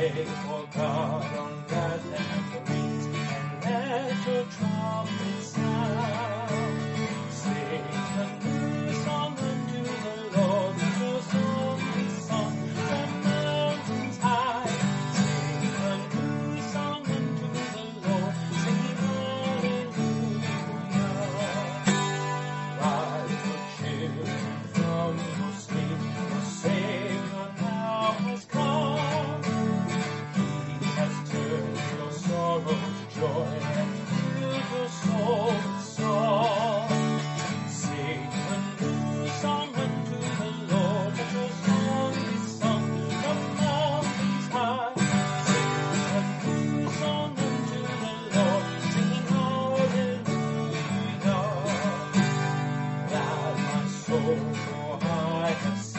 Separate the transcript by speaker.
Speaker 1: For God on that and Oh, for I have